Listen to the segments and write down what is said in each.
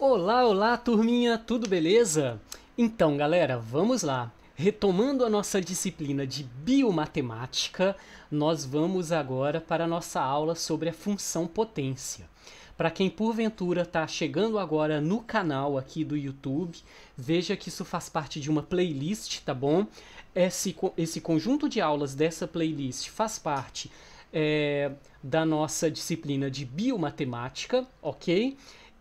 Olá, olá, turminha, tudo beleza? Então, galera, vamos lá. Retomando a nossa disciplina de biomatemática, nós vamos agora para a nossa aula sobre a função potência. Para quem porventura está chegando agora no canal aqui do YouTube, veja que isso faz parte de uma playlist, tá bom? Esse, esse conjunto de aulas dessa playlist faz parte é, da nossa disciplina de biomatemática, ok?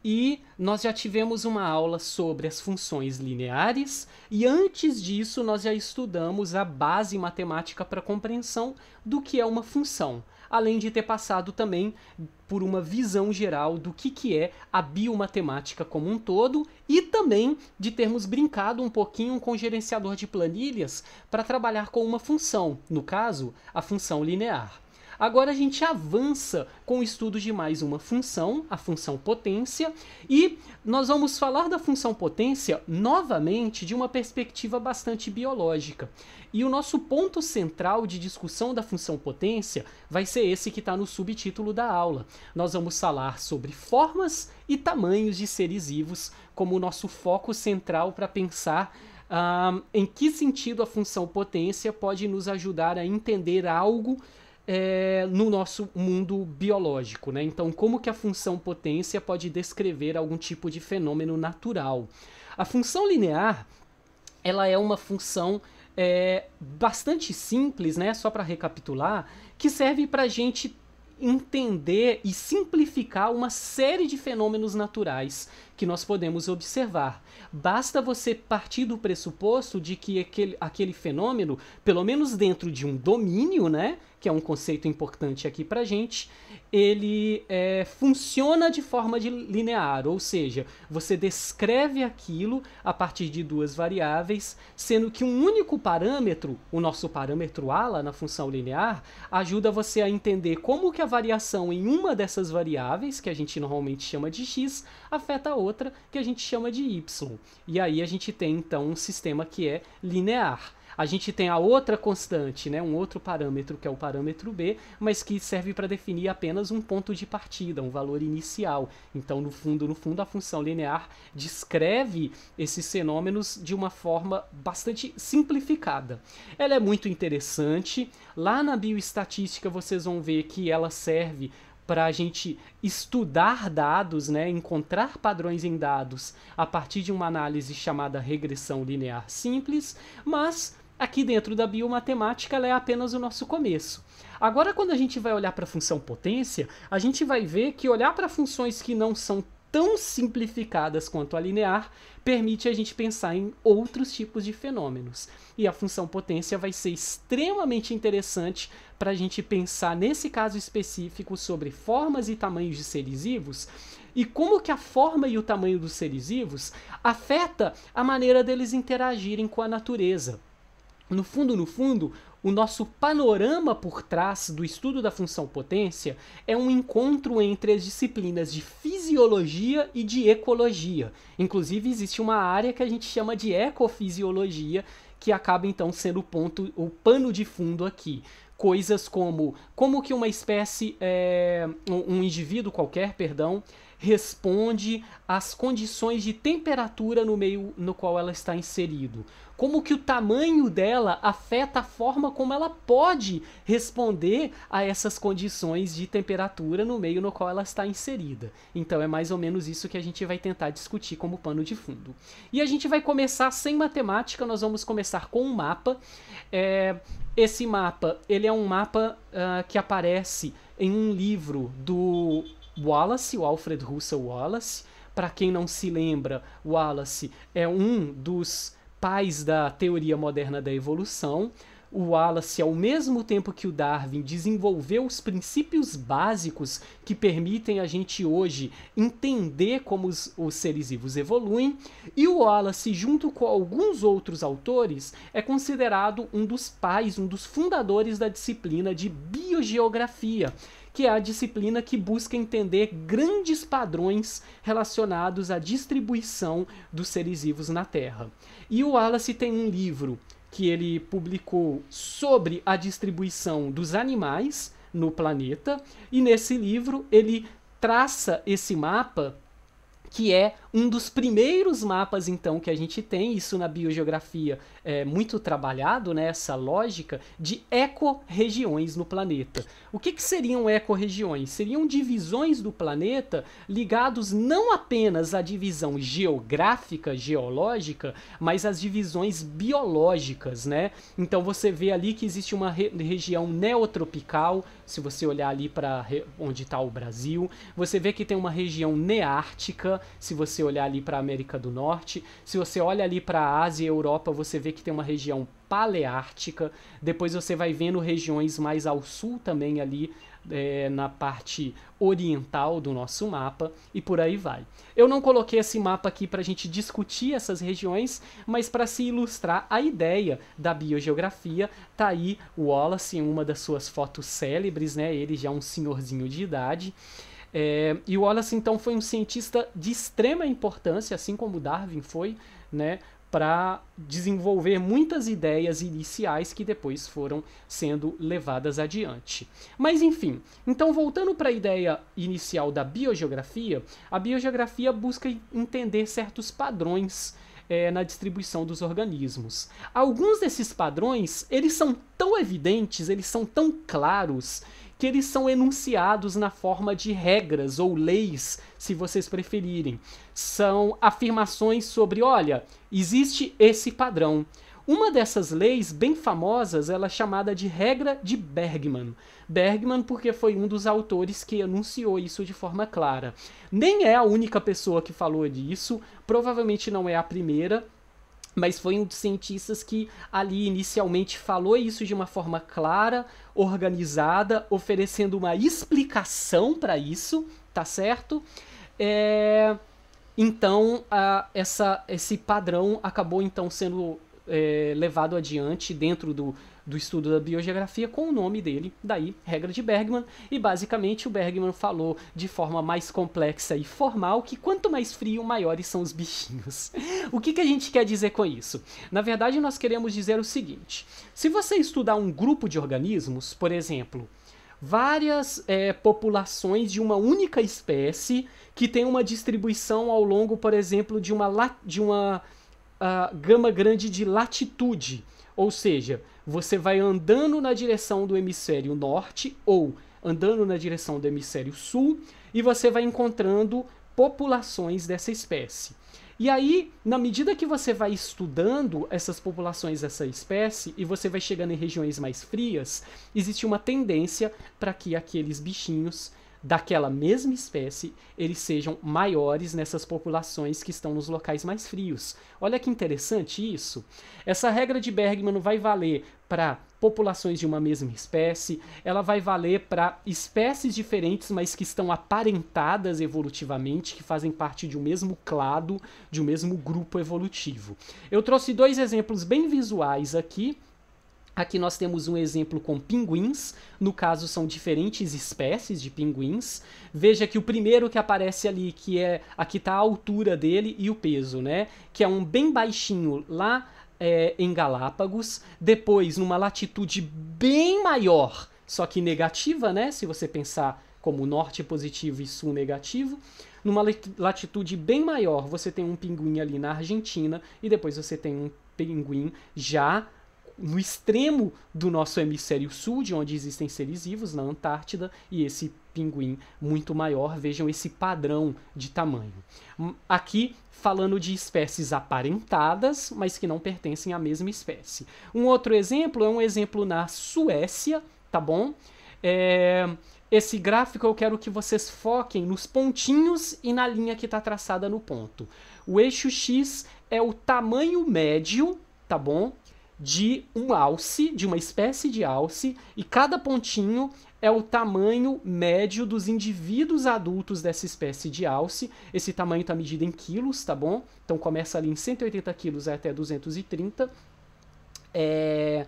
E nós já tivemos uma aula sobre as funções lineares e antes disso nós já estudamos a base matemática para compreensão do que é uma função, além de ter passado também por uma visão geral do que, que é a biomatemática como um todo e também de termos brincado um pouquinho com o gerenciador de planilhas para trabalhar com uma função, no caso, a função linear. Agora a gente avança com o estudo de mais uma função, a função potência, e nós vamos falar da função potência novamente de uma perspectiva bastante biológica. E o nosso ponto central de discussão da função potência vai ser esse que está no subtítulo da aula. Nós vamos falar sobre formas e tamanhos de seres vivos como o nosso foco central para pensar uh, em que sentido a função potência pode nos ajudar a entender algo é, no nosso mundo biológico, né? Então, como que a função potência pode descrever algum tipo de fenômeno natural? A função linear, ela é uma função é, bastante simples, né? Só para recapitular, que serve para a gente entender e simplificar uma série de fenômenos naturais que nós podemos observar. Basta você partir do pressuposto de que aquele, aquele fenômeno, pelo menos dentro de um domínio, né, que é um conceito importante aqui para gente, ele é, funciona de forma de linear, ou seja, você descreve aquilo a partir de duas variáveis, sendo que um único parâmetro, o nosso parâmetro ala na função linear, ajuda você a entender como que a variação em uma dessas variáveis, que a gente normalmente chama de x, afeta a outra, que a gente chama de y. E aí a gente tem então um sistema que é linear. A gente tem a outra constante, né, um outro parâmetro que é o parâmetro b, mas que serve para definir apenas um ponto de partida, um valor inicial. Então, no fundo, no fundo, a função linear descreve esses fenômenos de uma forma bastante simplificada. Ela é muito interessante. Lá na bioestatística vocês vão ver que ela serve para a gente estudar dados, né, encontrar padrões em dados a partir de uma análise chamada regressão linear simples, mas Aqui dentro da biomatemática ela é apenas o nosso começo. Agora, quando a gente vai olhar para a função potência, a gente vai ver que olhar para funções que não são tão simplificadas quanto a linear permite a gente pensar em outros tipos de fenômenos. E a função potência vai ser extremamente interessante para a gente pensar, nesse caso específico, sobre formas e tamanhos de seres vivos e como que a forma e o tamanho dos seres vivos afeta a maneira deles interagirem com a natureza. No fundo, no fundo, o nosso panorama por trás do estudo da função potência é um encontro entre as disciplinas de fisiologia e de ecologia. Inclusive, existe uma área que a gente chama de ecofisiologia, que acaba então sendo o ponto, o pano de fundo aqui. Coisas como como que uma espécie, é, um indivíduo qualquer, perdão, responde às condições de temperatura no meio no qual ela está inserido como que o tamanho dela afeta a forma como ela pode responder a essas condições de temperatura no meio no qual ela está inserida. Então é mais ou menos isso que a gente vai tentar discutir como pano de fundo. E a gente vai começar sem matemática, nós vamos começar com um mapa. É, esse mapa, ele é um mapa uh, que aparece em um livro do Wallace, o Alfred Russel Wallace. Para quem não se lembra, Wallace é um dos pais da teoria moderna da evolução. O Wallace, ao mesmo tempo que o Darwin desenvolveu os princípios básicos que permitem a gente hoje entender como os, os seres vivos evoluem, e o Wallace, junto com alguns outros autores, é considerado um dos pais, um dos fundadores da disciplina de biogeografia, que é a disciplina que busca entender grandes padrões relacionados à distribuição dos seres vivos na Terra. E o Wallace tem um livro que ele publicou sobre a distribuição dos animais no planeta, e nesse livro ele traça esse mapa que é um dos primeiros mapas então que a gente tem isso na biogeografia é muito trabalhado né, lógica de ecorregiões no planeta. O que, que seriam ecorregiões? Seriam divisões do planeta ligados não apenas à divisão geográfica, geológica, mas às divisões biológicas, né? Então você vê ali que existe uma re região neotropical, se você olhar ali para onde está o Brasil, você vê que tem uma região neártica, se você olhar ali para a América do Norte, se você olha ali para a Ásia e Europa, você vê que tem uma região paleártica, depois você vai vendo regiões mais ao sul também ali é, na parte oriental do nosso mapa e por aí vai. Eu não coloquei esse mapa aqui para a gente discutir essas regiões, mas para se ilustrar a ideia da biogeografia, tá aí o Wallace em uma das suas fotos célebres, né? Ele já é um senhorzinho de idade. É, e o Wallace então foi um cientista de extrema importância, assim como Darwin foi, né? para desenvolver muitas ideias iniciais que depois foram sendo levadas adiante. Mas enfim, então voltando para a ideia inicial da biogeografia, a biogeografia busca entender certos padrões é, na distribuição dos organismos. Alguns desses padrões, eles são tão evidentes, eles são tão claros que eles são enunciados na forma de regras ou leis, se vocês preferirem. São afirmações sobre, olha, existe esse padrão. Uma dessas leis bem famosas, ela é chamada de regra de Bergman. Bergman porque foi um dos autores que enunciou isso de forma clara. Nem é a única pessoa que falou disso, provavelmente não é a primeira, mas foi um dos cientistas que ali inicialmente falou isso de uma forma clara, organizada, oferecendo uma explicação para isso, tá certo? É, então, a, essa, esse padrão acabou então sendo é, levado adiante dentro do, do estudo da biogeografia com o nome dele, daí regra de Bergman, e basicamente o Bergman falou de forma mais complexa e formal que quanto mais frio, maiores são os bichinhos. o que, que a gente quer dizer com isso? Na verdade, nós queremos dizer o seguinte: se você estudar um grupo de organismos, por exemplo, várias é, populações de uma única espécie que tem uma distribuição ao longo, por exemplo, de uma, de uma uh, gama grande de latitude. Ou seja, você vai andando na direção do hemisfério norte ou andando na direção do hemisfério sul e você vai encontrando populações dessa espécie. E aí, na medida que você vai estudando essas populações dessa espécie e você vai chegando em regiões mais frias, existe uma tendência para que aqueles bichinhos daquela mesma espécie, eles sejam maiores nessas populações que estão nos locais mais frios. Olha que interessante isso. Essa regra de Bergman vai valer para populações de uma mesma espécie, ela vai valer para espécies diferentes, mas que estão aparentadas evolutivamente, que fazem parte de um mesmo clado, de um mesmo grupo evolutivo. Eu trouxe dois exemplos bem visuais aqui Aqui nós temos um exemplo com pinguins, no caso são diferentes espécies de pinguins. Veja que o primeiro que aparece ali, que é aqui está a altura dele e o peso, né? Que é um bem baixinho lá é, em Galápagos, depois numa latitude bem maior, só que negativa, né? Se você pensar como norte positivo e sul negativo. Numa latitude bem maior, você tem um pinguim ali na Argentina e depois você tem um pinguim já no extremo do nosso hemisfério sul, de onde existem seres vivos, na Antártida, e esse pinguim muito maior. Vejam esse padrão de tamanho. Hum, aqui falando de espécies aparentadas, mas que não pertencem à mesma espécie. Um outro exemplo é um exemplo na Suécia, tá bom? É, esse gráfico eu quero que vocês foquem nos pontinhos e na linha que está traçada no ponto. O eixo X é o tamanho médio, tá bom? De um alce, de uma espécie de alce, e cada pontinho é o tamanho médio dos indivíduos adultos dessa espécie de alce. Esse tamanho está medido em quilos, tá bom? Então começa ali em 180 quilos até 230. É,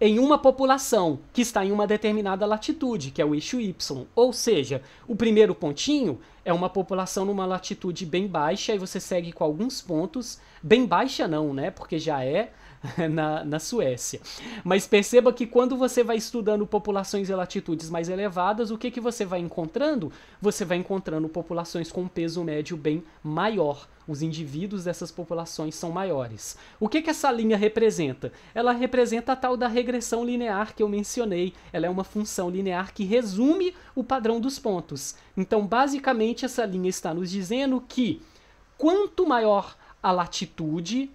em uma população que está em uma determinada latitude, que é o eixo Y. Ou seja, o primeiro pontinho é uma população numa latitude bem baixa e você segue com alguns pontos. Bem baixa não, né? Porque já é na, na Suécia. Mas perceba que quando você vai estudando populações e latitudes mais elevadas, o que, que você vai encontrando? Você vai encontrando populações com um peso médio bem maior. Os indivíduos dessas populações são maiores. O que, que essa linha representa? Ela representa a tal da regressão linear que eu mencionei. Ela é uma função linear que resume o padrão dos pontos. Então, basicamente, essa linha está nos dizendo que quanto maior a latitude,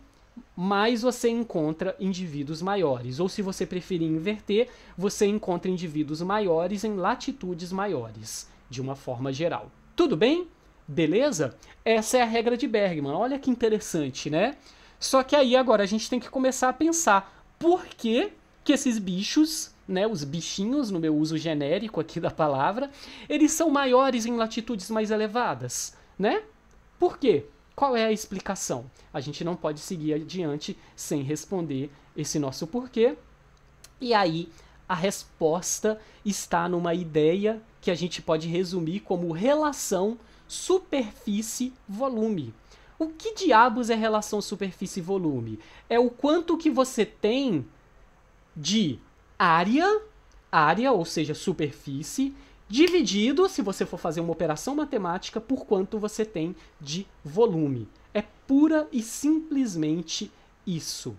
mais você encontra indivíduos maiores. Ou se você preferir inverter, você encontra indivíduos maiores em latitudes maiores, de uma forma geral. Tudo bem? Beleza? Essa é a regra de Bergman. Olha que interessante, né? Só que aí agora a gente tem que começar a pensar por que, que esses bichos, né, os bichinhos, no meu uso genérico aqui da palavra, eles são maiores em latitudes mais elevadas, né? Por quê? Qual é a explicação? A gente não pode seguir adiante sem responder esse nosso porquê. E aí, a resposta está numa ideia que a gente pode resumir como relação superfície-volume. O que diabos é relação superfície-volume? É o quanto que você tem de área, área, ou seja, superfície, dividido, se você for fazer uma operação matemática, por quanto você tem de volume. É pura e simplesmente isso.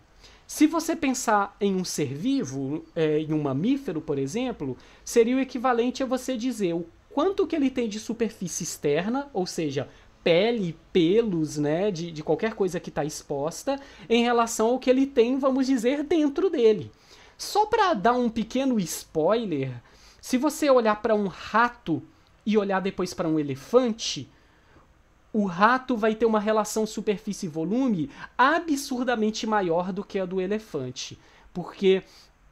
Se você pensar em um ser vivo, é, em um mamífero, por exemplo, seria o equivalente a você dizer o quanto que ele tem de superfície externa, ou seja, pele, pelos, né, de, de qualquer coisa que está exposta, em relação ao que ele tem, vamos dizer, dentro dele. Só para dar um pequeno spoiler, se você olhar para um rato e olhar depois para um elefante, o rato vai ter uma relação superfície-volume absurdamente maior do que a do elefante. Porque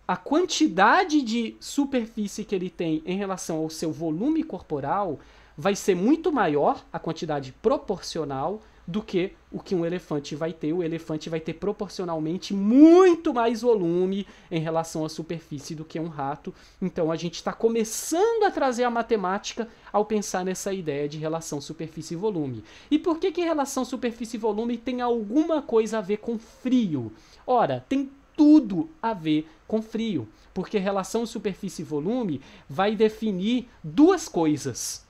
a quantidade de superfície que ele tem em relação ao seu volume corporal vai ser muito maior, a quantidade proporcional, do que o que um elefante vai ter. O elefante vai ter proporcionalmente muito mais volume em relação à superfície do que um rato. Então a gente está começando a trazer a matemática ao pensar nessa ideia de relação superfície e volume. E por que, que relação superfície e volume tem alguma coisa a ver com frio? Ora, tem tudo a ver com frio, porque relação superfície e volume vai definir duas coisas.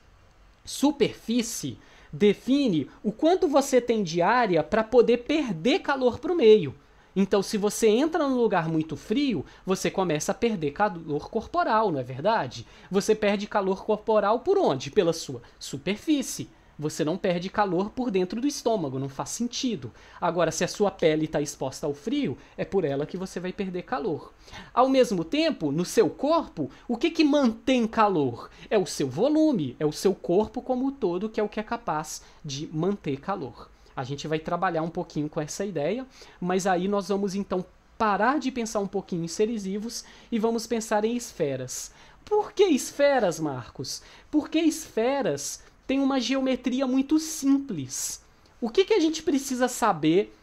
Superfície define o quanto você tem de área para poder perder calor para o meio. Então, se você entra num lugar muito frio, você começa a perder calor corporal, não é verdade? Você perde calor corporal por onde? Pela sua superfície. Você não perde calor por dentro do estômago, não faz sentido. Agora, se a sua pele está exposta ao frio, é por ela que você vai perder calor. Ao mesmo tempo, no seu corpo, o que, que mantém calor? É o seu volume, é o seu corpo como um todo que é o que é capaz de manter calor. A gente vai trabalhar um pouquinho com essa ideia, mas aí nós vamos então parar de pensar um pouquinho em seres vivos e vamos pensar em esferas. Por que esferas, Marcos? Porque esferas tem uma geometria muito simples. O que, que a gente precisa saber,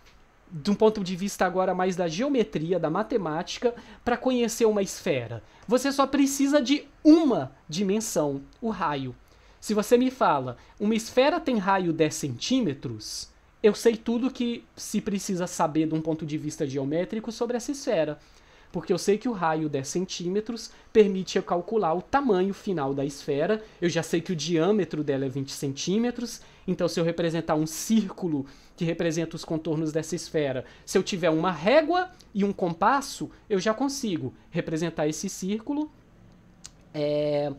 de um ponto de vista agora mais da geometria, da matemática, para conhecer uma esfera? Você só precisa de uma dimensão, o raio. Se você me fala, uma esfera tem raio 10 centímetros, eu sei tudo que se precisa saber de um ponto de vista geométrico sobre essa esfera porque eu sei que o raio 10 centímetros permite eu calcular o tamanho final da esfera, eu já sei que o diâmetro dela é 20 centímetros, então se eu representar um círculo que representa os contornos dessa esfera, se eu tiver uma régua e um compasso, eu já consigo representar esse círculo, é...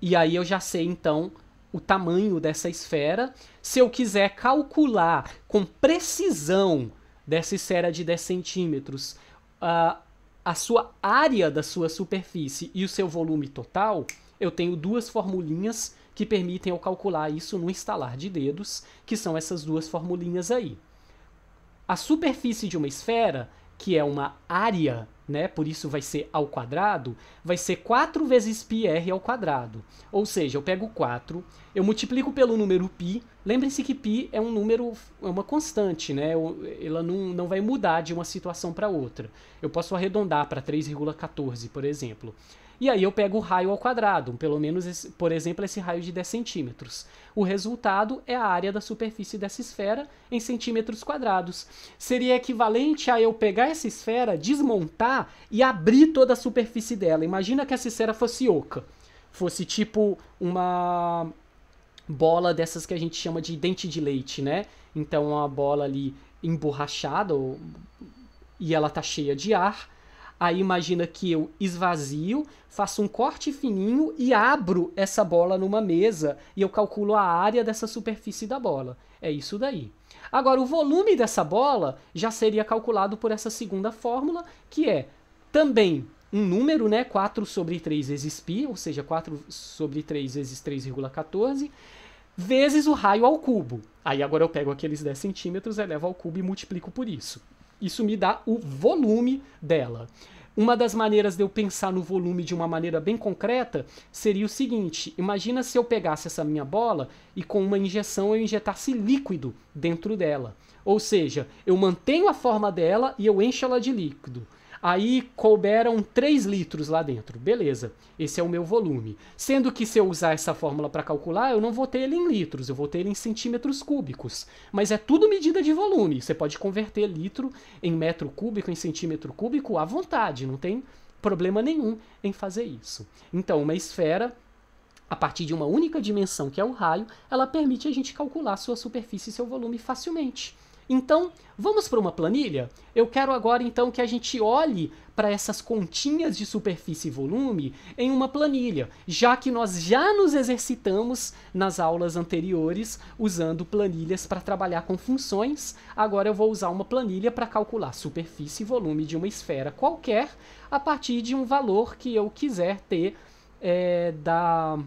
e aí eu já sei então o tamanho dessa esfera. Se eu quiser calcular com precisão dessa esfera de 10 centímetros, uh, a sua área da sua superfície e o seu volume total, eu tenho duas formulinhas que permitem eu calcular isso no instalar de dedos, que são essas duas formulinhas aí. A superfície de uma esfera, que é uma área né? Por isso vai ser ao quadrado, vai ser 4 vezes πr ao quadrado. Ou seja, eu pego 4, eu multiplico pelo número π. Lembre-se que π é um número, é uma constante, né? Ela não, não vai mudar de uma situação para outra. Eu posso arredondar para 3,14, por exemplo. e aí eu pego o raio ao quadrado, pelo menos, esse, por exemplo, esse raio de 10 centímetros. O resultado é a área da superfície dessa esfera em centímetros quadrados. Seria equivalente a eu pegar essa esfera, desmontar e abrir toda a superfície dela. Imagina que essa esfera fosse oca, fosse tipo uma bola dessas que a gente chama de dente de leite, né? Então, uma bola ali emborrachada e ela tá cheia de ar Aí imagina que eu esvazio, faço um corte fininho e abro essa bola numa mesa e eu calculo a área dessa superfície da bola. É isso daí. Agora, o volume dessa bola já seria calculado por essa segunda fórmula, que é também um número, né? 4 sobre 3 vezes π, ou seja, 4 sobre 3 vezes 3,14, vezes o raio ao cubo. Aí agora eu pego aqueles 10 centímetros, elevo ao cubo e multiplico por isso. Isso me dá o volume dela. Uma das maneiras de eu pensar no volume de uma maneira bem concreta seria o seguinte: imagina se eu pegasse essa minha bola e com uma injeção eu injetasse líquido dentro dela. Ou seja, eu mantenho a forma dela e eu encho ela de líquido. Aí couberam 3 litros lá dentro. Beleza, esse é o meu volume. Sendo que se eu usar essa fórmula para calcular, eu não vou ter ele em litros, eu vou ter ele em centímetros cúbicos. Mas é tudo medida de volume. Você pode converter litro em metro cúbico, em centímetro cúbico à vontade, não tem problema nenhum em fazer isso. Então, uma esfera a partir de uma única dimensão, que é o raio, ela permite a gente calcular sua superfície e seu volume facilmente. Então, vamos para uma planilha? Eu quero agora então que a gente olhe para essas continhas de superfície e volume em uma planilha, já que nós já nos exercitamos nas aulas anteriores usando planilhas para trabalhar com funções. Agora eu vou usar uma planilha para calcular superfície e volume de uma esfera qualquer a partir de um valor que eu quiser ter é, da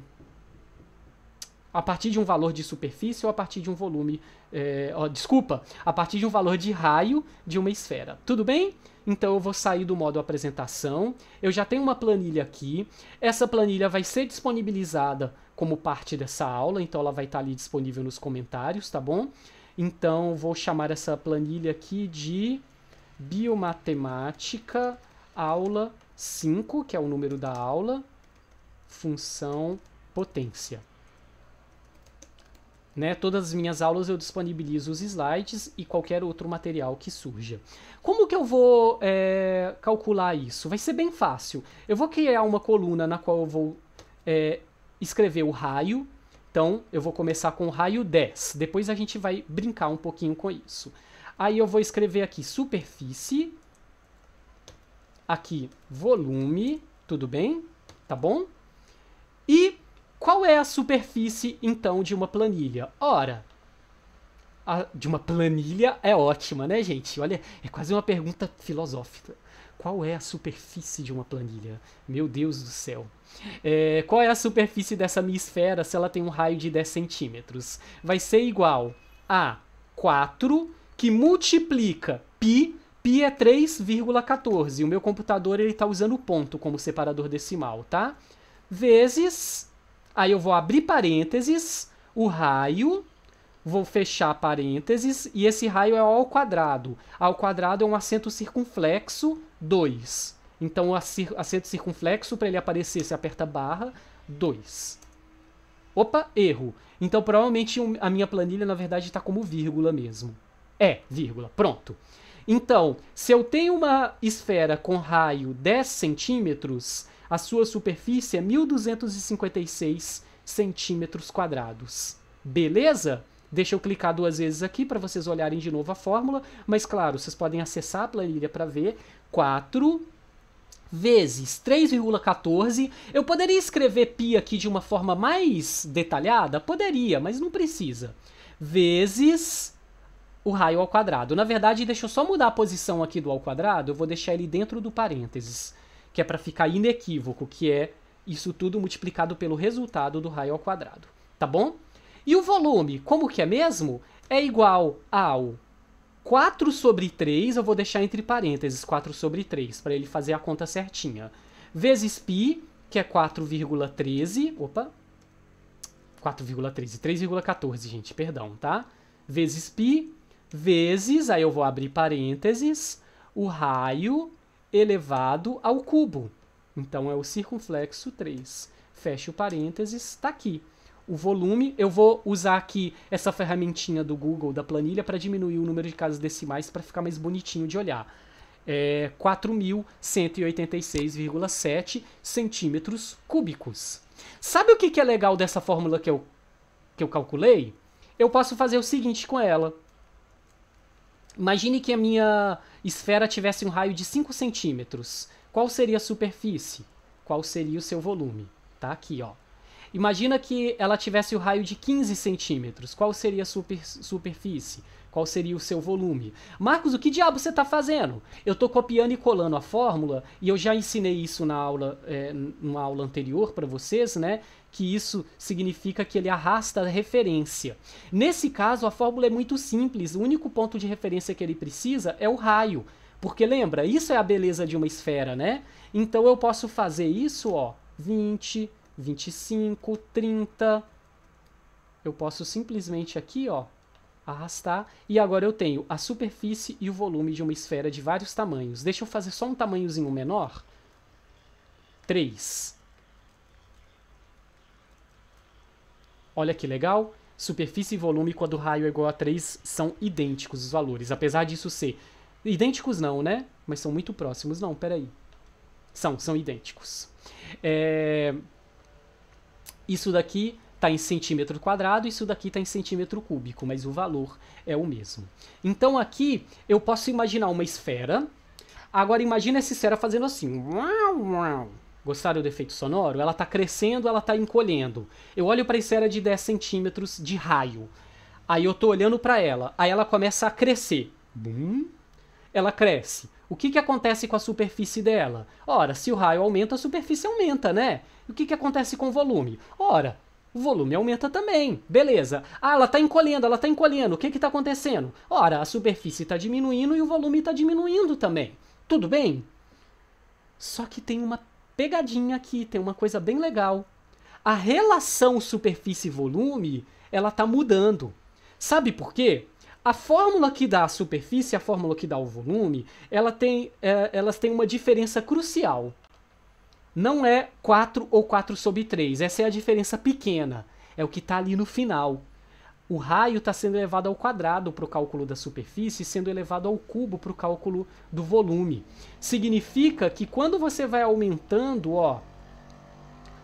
a partir de um valor de superfície ou a partir de um volume, é, ó, desculpa, a partir de um valor de raio de uma esfera. Tudo bem? Então eu vou sair do modo apresentação. Eu já tenho uma planilha aqui. Essa planilha vai ser disponibilizada como parte dessa aula, então ela vai estar ali disponível nos comentários, tá bom? Então vou chamar essa planilha aqui de Biomatemática aula 5, que é o número da aula, função potência. Né? Todas as minhas aulas eu disponibilizo os slides e qualquer outro material que surja. Como que eu vou é, calcular isso? Vai ser bem fácil. Eu vou criar uma coluna na qual eu vou é, escrever o raio. Então, eu vou começar com o raio 10. Depois a gente vai brincar um pouquinho com isso. Aí eu vou escrever aqui superfície. Aqui volume. Tudo bem? Tá bom? E qual é a superfície, então, de uma planilha? Ora, a, de uma planilha é ótima, né, gente? Olha, é quase uma pergunta filosófica. Qual é a superfície de uma planilha? Meu Deus do céu. É, qual é a superfície dessa minha esfera se ela tem um raio de 10 centímetros? Vai ser igual a 4 que multiplica π, π é 3,14. O meu computador está usando ponto como separador decimal, tá? Vezes Aí eu vou abrir parênteses, o raio, vou fechar parênteses, e esse raio é ao quadrado. Ao quadrado é um acento circunflexo 2. Então, o acento circunflexo, para ele aparecer, se aperta barra, 2. Opa, erro. Então, provavelmente a minha planilha, na verdade, está como vírgula mesmo. É, vírgula. Pronto. Então, se eu tenho uma esfera com raio 10 centímetros, a sua superfície é 1256 centímetros quadrados. Beleza? Deixa eu clicar duas vezes aqui para vocês olharem de novo a fórmula, mas claro, vocês podem acessar a planilha para ver. 4 vezes 3,14. Eu poderia escrever π aqui de uma forma mais detalhada? Poderia, mas não precisa. Vezes o raio ao quadrado. Na verdade, deixa eu só mudar a posição aqui do ao quadrado, eu vou deixar ele dentro do parênteses que é para ficar inequívoco, que é isso tudo multiplicado pelo resultado do raio ao quadrado, tá bom? E o volume, como que é mesmo? É igual ao 4 sobre 3, eu vou deixar entre parênteses 4 sobre 3, para ele fazer a conta certinha, vezes π, que é 4,13, opa, 4,13, 3,14, gente, perdão, tá? Vezes π, vezes, aí eu vou abrir parênteses, o raio elevado ao cubo. Então é o circunflexo 3. Fecha o parênteses, está aqui. O volume, eu vou usar aqui essa ferramentinha do Google, da planilha, para diminuir o número de casas decimais para ficar mais bonitinho de olhar. É 4.186,7 centímetros cúbicos. Sabe o que, que é legal dessa fórmula que eu, que eu calculei? Eu posso fazer o seguinte com ela. Imagine que a minha esfera tivesse um raio de 5 centímetros. Qual seria a superfície? Qual seria o seu volume? Tá aqui, ó. Imagina que ela tivesse o raio de 15 centímetros. Qual seria a super, superfície? Qual seria o seu volume? Marcos, o que diabo você está fazendo? Eu estou copiando e colando a fórmula e eu já ensinei isso na aula, é, numa aula anterior para vocês, né? Que isso significa que ele arrasta a referência. Nesse caso, a fórmula é muito simples. O único ponto de referência que ele precisa é o raio. Porque lembra, isso é a beleza de uma esfera, né? Então eu posso fazer isso, ó, 20, 25, 30. Eu posso simplesmente aqui, ó, arrastar. E agora eu tenho a superfície e o volume de uma esfera de vários tamanhos. Deixa eu fazer só um tamanhozinho menor. 3. Olha que legal. Superfície e volume, quando o raio é igual a 3, são idênticos os valores. Apesar disso ser... Idênticos não, né? Mas são muito próximos. Não, peraí. São, são idênticos. É... Isso daqui está em centímetro quadrado, isso daqui está em centímetro cúbico, mas o valor é o mesmo. Então aqui eu posso imaginar uma esfera. Agora imagina essa esfera fazendo assim. Gostaram do efeito sonoro? Ela está crescendo, ela está encolhendo. Eu olho para a esfera de 10 centímetros de raio. Aí eu estou olhando para ela. Aí ela começa a crescer. Bum. Ela cresce. O que, que acontece com a superfície dela? Ora, se o raio aumenta, a superfície aumenta, né? E o que, que acontece com o volume? Ora, o volume aumenta também. Beleza. Ah, ela está encolhendo, ela está encolhendo. O que está acontecendo? Ora, a superfície está diminuindo e o volume está diminuindo também. Tudo bem? Só que tem uma pegadinha aqui, tem uma coisa bem legal. A relação superfície-volume, ela está mudando. Sabe por quê? A fórmula que dá a superfície e a fórmula que dá o volume, ela tem, é, elas têm uma diferença crucial não é 4 ou 4 sobre 3. Essa é a diferença pequena. É o que está ali no final. O raio está sendo elevado ao quadrado para o cálculo da superfície, sendo elevado ao cubo para o cálculo do volume. Significa que quando você vai aumentando, ó,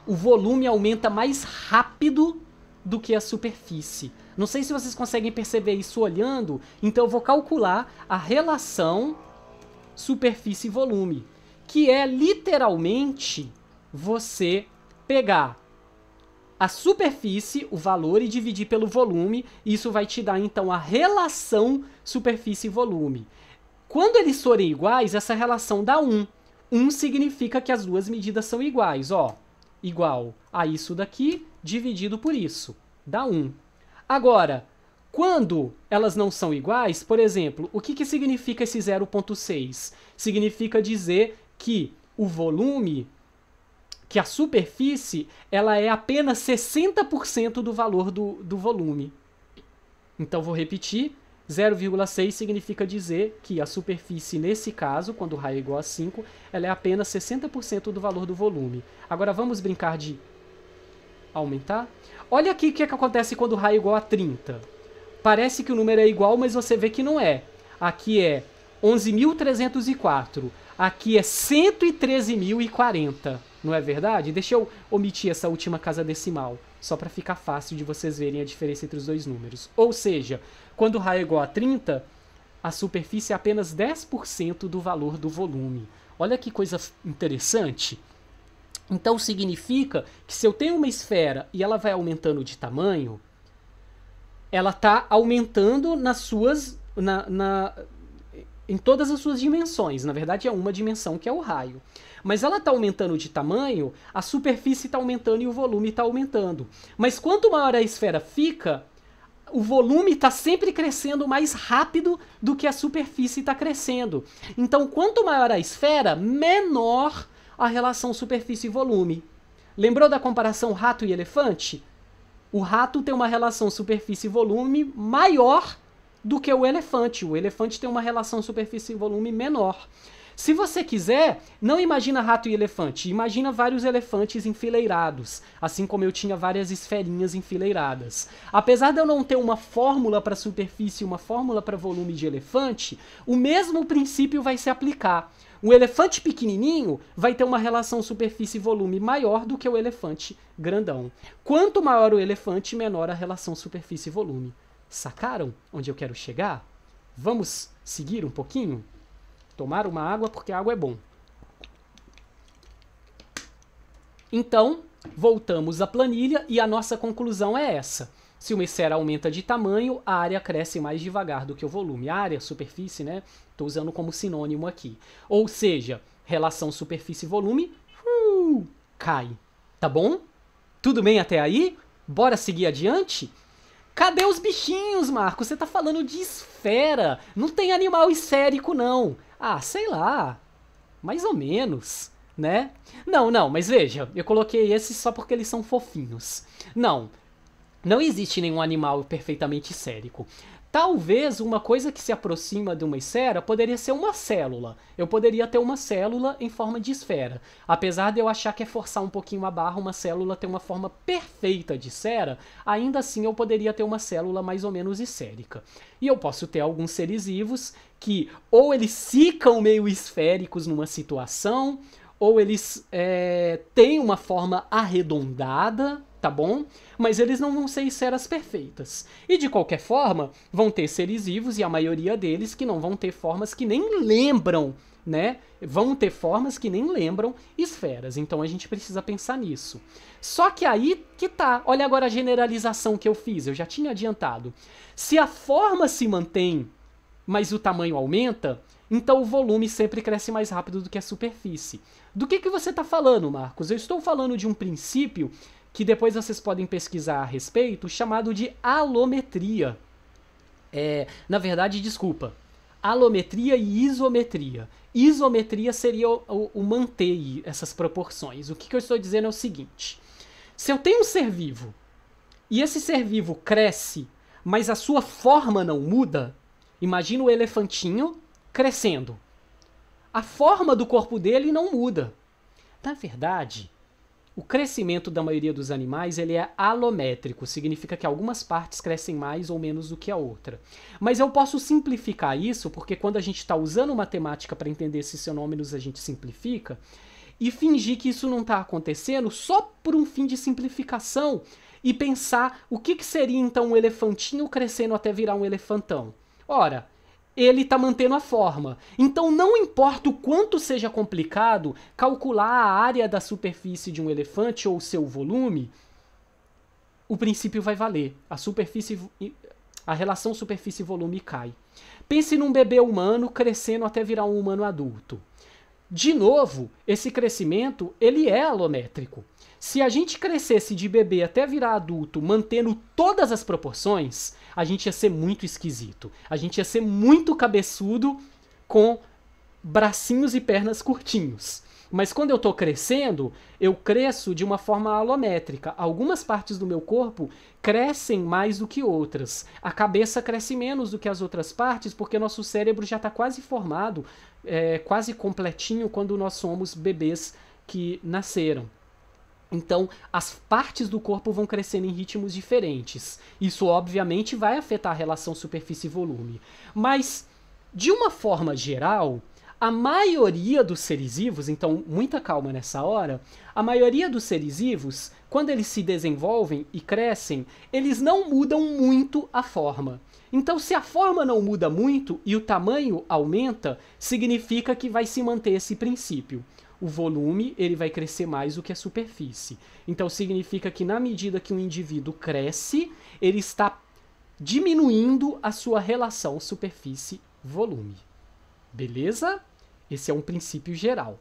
o volume aumenta mais rápido do que a superfície. Não sei se vocês conseguem perceber isso olhando, então eu vou calcular a relação superfície e volume que é literalmente você pegar a superfície, o valor, e dividir pelo volume. Isso vai te dar, então, a relação superfície e volume. Quando eles forem iguais, essa relação dá 1. 1 significa que as duas medidas são iguais. Ó, igual a isso daqui, dividido por isso. Dá 1. Agora, quando elas não são iguais, por exemplo, o que, que significa esse 0.6? Significa dizer que o volume, que a superfície, ela é apenas 60% do valor do, do volume. Então, vou repetir. 0,6 significa dizer que a superfície, nesse caso, quando o raio é igual a 5, ela é apenas 60% do valor do volume. Agora vamos brincar de aumentar? Olha aqui o que, é que acontece quando o raio é igual a 30. Parece que o número é igual, mas você vê que não é. Aqui é 11.304. Aqui é 113.040, não é verdade? Deixa eu omitir essa última casa decimal, só para ficar fácil de vocês verem a diferença entre os dois números. Ou seja, quando o raio é igual a 30, a superfície é apenas 10% do valor do volume. Olha que coisa interessante. Então significa que se eu tenho uma esfera e ela vai aumentando de tamanho, ela está aumentando nas suas na, na, em todas as suas dimensões. Na verdade, é uma dimensão que é o raio. Mas ela está aumentando de tamanho, a superfície está aumentando e o volume está aumentando. Mas quanto maior a esfera fica, o volume está sempre crescendo mais rápido do que a superfície está crescendo. Então, quanto maior a esfera, menor a relação superfície e volume. Lembrou da comparação rato e elefante? O rato tem uma relação superfície e volume maior do que o elefante. O elefante tem uma relação superfície e volume menor. Se você quiser, não imagina rato e elefante, imagina vários elefantes enfileirados, assim como eu tinha várias esferinhas enfileiradas. Apesar de eu não ter uma fórmula para superfície e uma fórmula para volume de elefante, o mesmo princípio vai se aplicar. O elefante pequenininho vai ter uma relação superfície-volume maior do que o elefante grandão. Quanto maior o elefante, menor a relação superfície-volume. Sacaram onde eu quero chegar? Vamos seguir um pouquinho? Tomar uma água porque água é bom. Então, voltamos à planilha e a nossa conclusão é essa. Se uma esfera aumenta de tamanho, a área cresce mais devagar do que o volume. A área, superfície, né? Estou usando como sinônimo aqui. Ou seja, relação superfície-volume uh, cai. Tá bom? Tudo bem até aí? Bora seguir adiante? Cadê os bichinhos, Marco? Você tá falando de esfera. Não tem animal esférico, não. Ah, sei lá. Mais ou menos, né? Não, não, mas veja, eu coloquei esses só porque eles são fofinhos. Não, não existe nenhum animal perfeitamente esférico. Talvez uma coisa que se aproxima de uma esfera poderia ser uma célula. Eu poderia ter uma célula em forma de esfera. Apesar de eu achar que é forçar um pouquinho a barra uma célula ter uma forma perfeita de esfera, ainda assim eu poderia ter uma célula mais ou menos esférica. E eu posso ter alguns seres vivos que ou eles ficam meio esféricos numa situação, ou eles é, têm uma forma arredondada, tá bom? Mas eles não vão ser esferas perfeitas. E de qualquer forma, vão ter seres vivos e a maioria deles que não vão ter formas que nem lembram, né? Vão ter formas que nem lembram esferas. Então a gente precisa pensar nisso. Só que aí que tá. Olha agora a generalização que eu fiz, eu já tinha adiantado. Se a forma se mantém, mas o tamanho aumenta, então o volume sempre cresce mais rápido do que a superfície. Do que, que você está falando, Marcos? Eu estou falando de um princípio que depois vocês podem pesquisar a respeito, chamado de alometria. É, na verdade, desculpa, alometria e isometria. Isometria seria o, o, o manter essas proporções. O que, que eu estou dizendo é o seguinte: se eu tenho um ser vivo e esse ser vivo cresce, mas a sua forma não muda, imagina o elefantinho crescendo. A forma do corpo dele não muda. Na verdade, o crescimento da maioria dos animais ele é alométrico, significa que algumas partes crescem mais ou menos do que a outra. Mas eu posso simplificar isso, porque quando a gente está usando matemática para entender esses fenômenos, a gente simplifica, e fingir que isso não está acontecendo só por um fim de simplificação, e pensar o que, que seria então um elefantinho crescendo até virar um elefantão. Ora, ele está mantendo a forma. Então não importa o quanto seja complicado calcular a área da superfície de um elefante ou seu volume, o princípio vai valer. A superfície a relação superfície-volume cai. Pense num bebê humano crescendo até virar um humano adulto. De novo, esse crescimento ele é alométrico. Se a gente crescesse de bebê até virar adulto, mantendo todas as proporções, a gente ia ser muito esquisito. A gente ia ser muito cabeçudo com bracinhos e pernas curtinhos. Mas quando eu estou crescendo, eu cresço de uma forma alométrica. Algumas partes do meu corpo crescem mais do que outras. A cabeça cresce menos do que as outras partes, porque nosso cérebro já está quase formado, é, quase completinho, quando nós somos bebês que nasceram. Então, as partes do corpo vão crescendo em ritmos diferentes. Isso, obviamente, vai afetar a relação superfície volume. Mas, de uma forma geral, a maioria dos seres vivos, então muita calma nessa hora, a maioria dos seres vivos, quando eles se desenvolvem e crescem, eles não mudam muito a forma. Então, se a forma não muda muito e o tamanho aumenta, significa que vai se manter esse princípio o volume ele vai crescer mais do que a superfície. Então significa que na medida que um indivíduo cresce, ele está diminuindo a sua relação superfície-volume. Beleza? Esse é um princípio geral.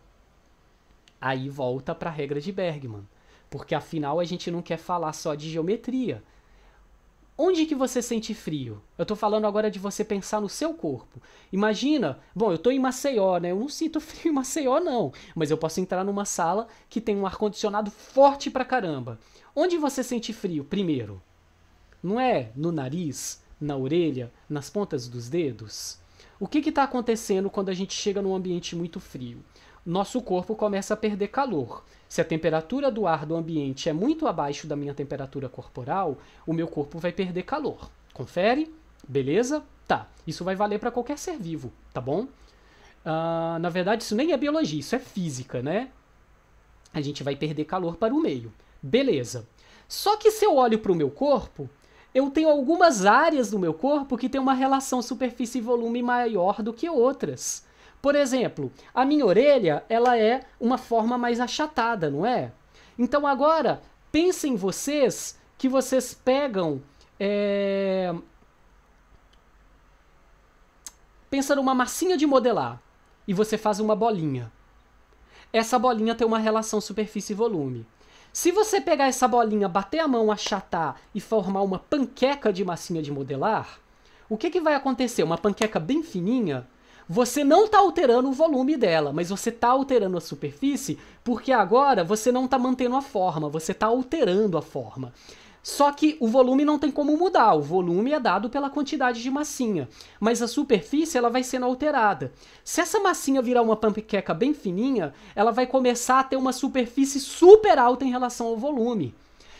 Aí volta para a regra de Bergman, porque afinal a gente não quer falar só de geometria. Onde que você sente frio? Eu estou falando agora de você pensar no seu corpo. Imagina, bom, eu estou em Maceió, né? Eu não sinto frio em Maceió, não. Mas eu posso entrar numa sala que tem um ar-condicionado forte pra caramba. Onde você sente frio primeiro? Não é no nariz, na orelha, nas pontas dos dedos? O que está acontecendo quando a gente chega num ambiente muito frio? Nosso corpo começa a perder calor. Se a temperatura do ar do ambiente é muito abaixo da minha temperatura corporal, o meu corpo vai perder calor. Confere? Beleza? Tá. Isso vai valer para qualquer ser vivo, tá bom? Uh, na verdade, isso nem é biologia, isso é física, né? A gente vai perder calor para o meio. Beleza. Só que se eu olho para o meu corpo, eu tenho algumas áreas do meu corpo que tem uma relação superfície e volume maior do que outras. Por exemplo, a minha orelha, ela é uma forma mais achatada, não é? Então agora, pensem vocês que vocês pegam é... Pensa numa massinha de modelar e você faz uma bolinha. Essa bolinha tem uma relação superfície e volume. Se você pegar essa bolinha, bater a mão, achatar e formar uma panqueca de massinha de modelar, o que, que vai acontecer? Uma panqueca bem fininha, você não está alterando o volume dela, mas você está alterando a superfície porque agora você não está mantendo a forma, você está alterando a forma. Só que o volume não tem como mudar, o volume é dado pela quantidade de massinha, mas a superfície ela vai sendo alterada. Se essa massinha virar uma panqueca bem fininha, ela vai começar a ter uma superfície super alta em relação ao volume.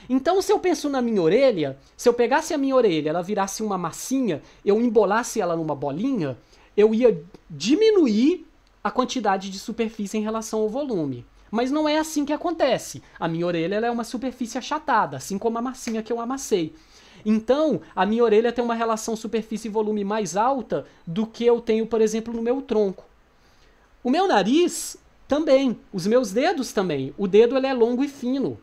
Então, se eu penso na minha orelha, se eu pegasse a minha orelha, ela virasse uma massinha, eu embolasse ela numa bolinha, eu ia diminuir a quantidade de superfície em relação ao volume. Mas não é assim que acontece. A minha orelha é uma superfície achatada, assim como a massinha que eu amassei. Então, a minha orelha tem uma relação superfície e volume mais alta do que eu tenho, por exemplo, no meu tronco. O meu nariz também, os meus dedos também. O dedo ele é longo e fino.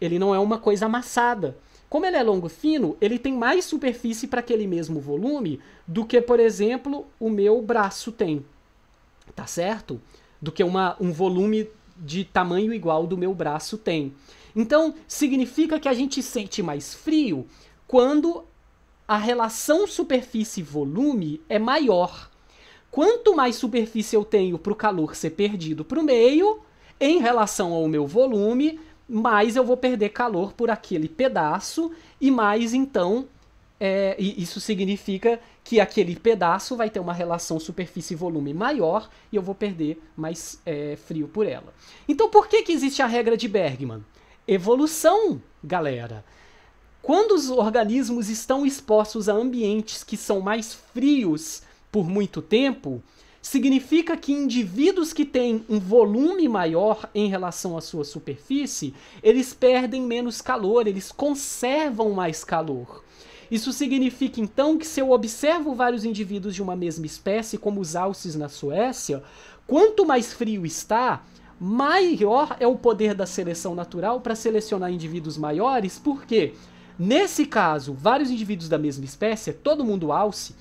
Ele não é uma coisa amassada. Como ele é longo fino, ele tem mais superfície para aquele mesmo volume do que, por exemplo, o meu braço tem. Tá certo? Do que uma, um volume de tamanho igual do meu braço tem. Então, significa que a gente sente mais frio quando a relação superfície-volume é maior. Quanto mais superfície eu tenho para o calor ser perdido para o meio, em relação ao meu volume, mais eu vou perder calor por aquele pedaço, e mais então é, isso significa que aquele pedaço vai ter uma relação superfície-volume maior e eu vou perder mais é, frio por ela. Então, por que, que existe a regra de Bergman? Evolução, galera. Quando os organismos estão expostos a ambientes que são mais frios por muito tempo, significa que indivíduos que têm um volume maior em relação à sua superfície, eles perdem menos calor, eles conservam mais calor. Isso significa então que se eu observo vários indivíduos de uma mesma espécie, como os alces na Suécia, quanto mais frio está, maior é o poder da seleção natural para selecionar indivíduos maiores, porque nesse caso, vários indivíduos da mesma espécie, todo mundo alce,